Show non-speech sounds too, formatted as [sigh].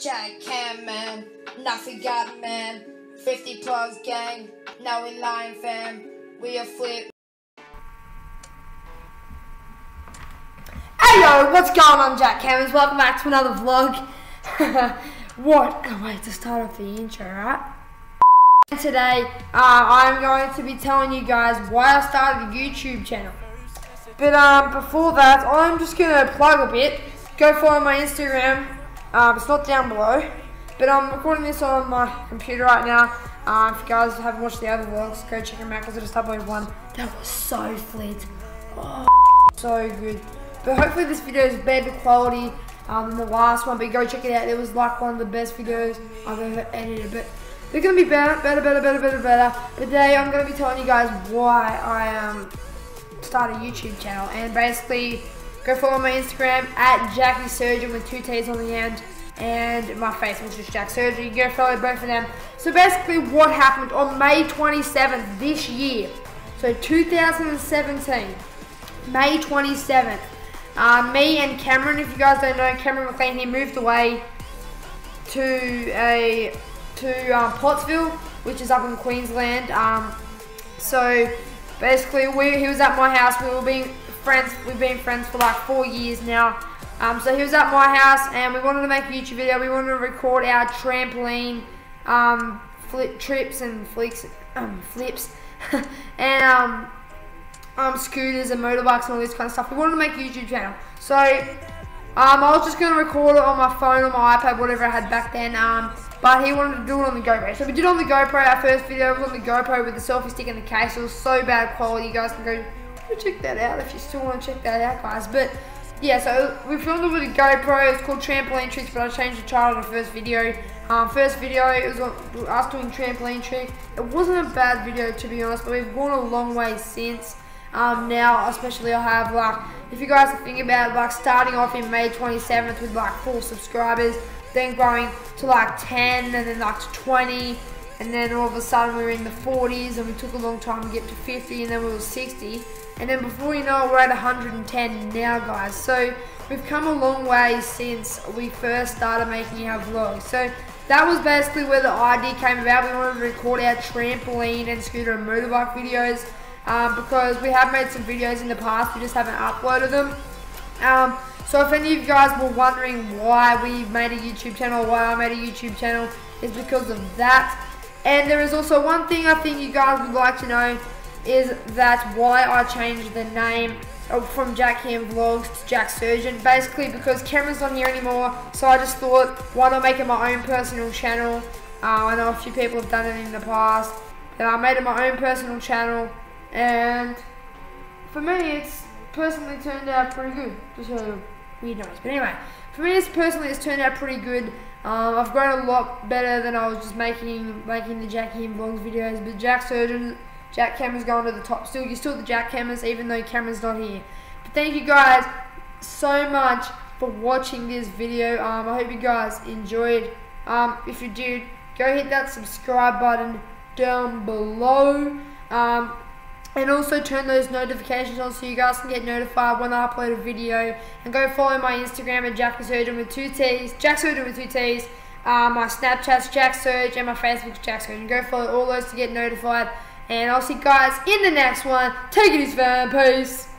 Jack Cam man, not forgotten man. 50 plus gang, now we line fam. We a flip. Hey yo, what's going on Jack Cameras? Welcome back to another vlog. [laughs] what a way to start off the intro, right? And Today, uh, I'm going to be telling you guys why I started a YouTube channel. But um, before that, I'm just going to plug a bit. Go follow my Instagram. Um, it's not down below. But I'm recording this on my computer right now. Um, if you guys haven't watched the other vlogs, go check them out because I just uploaded one. That was so flit. Oh, so good. But hopefully this video is better quality um, than the last one. But go check it out. It was like one of the best videos I've ever edited. But they're going to be better, better, better, better, better, better. But today I'm going to be telling you guys why I um, started a YouTube channel. And basically, go follow my Instagram at Jackie Surgeon with two T's on the end. And my Facebook is just Jack Surgery. Go follow both of them. So basically what happened on May 27th this year. So 2017. May 27th. Uh, me and Cameron, if you guys don't know, Cameron McLean, he moved away to a to um, Pottsville, which is up in Queensland. Um, so basically, we, he was at my house. We were being friends. We've been friends for like four years now. Um, so he was at my house, and we wanted to make a YouTube video. We wanted to record our trampoline um, flip trips and flicks, um, flips, [laughs] and um, um, scooters and motorbikes and all this kind of stuff. We wanted to make a YouTube channel. So um, I was just going to record it on my phone, on my iPad, whatever I had back then. Um, but he wanted to do it on the GoPro. So we did on the GoPro. Our first video was on the GoPro with the selfie stick in the case. It was so bad quality. You guys can go, go check that out if you still want to check that out, guys. But yeah, so we filmed it with a GoPro. It's called Trampoline Tricks, but I changed the title of the first video. Um, first video, it was us doing trampoline trick. It wasn't a bad video, to be honest, but we've gone a long way since. Um, now, especially I have like, if you guys think about like starting off in May 27th with like four subscribers, then growing to like 10 and then like to 20 and then all of a sudden we were in the 40s and we took a long time to get to 50 and then we were 60 and then before you know it we're at 110 now guys. So we've come a long way since we first started making our vlogs so that was basically where the idea came about. We wanted to record our trampoline and scooter and motorbike videos um, because we have made some videos in the past, we just haven't uploaded them. Um, so if any of you guys were wondering why we made a YouTube channel, why I made a YouTube channel, is because of that. And there is also one thing I think you guys would like to know, is that why I changed the name from Jack Cam Vlogs to Jack Surgeon. Basically because Cameron's not here anymore, so I just thought, why not make it my own personal channel? Uh, I know a few people have done it in the past. And I made it my own personal channel and for me, it's personally turned out pretty good. Just a weird noise. But anyway, for me, personally, it's turned out pretty good. Um, I've grown a lot better than I was just making making the Jack Cam vlogs videos. But Jack Surgeon, Jack Cameron's going to the top. Still, you're still the Jack Cameras, even though Cameron's not here. But thank you guys so much for watching this video. Um, I hope you guys enjoyed. Um, if you did, go hit that subscribe button down below. Um, and also turn those notifications on so you guys can get notified when I upload a video. And go follow my Instagram at Jack Surgeon with two T's, Jack Surgeon with two T's. Uh, my Snapchat's Jack Surge and my Facebook's Jack Surge. Go follow all those to get notified. And I'll see you guys in the next one. Take it easy, fam. Peace.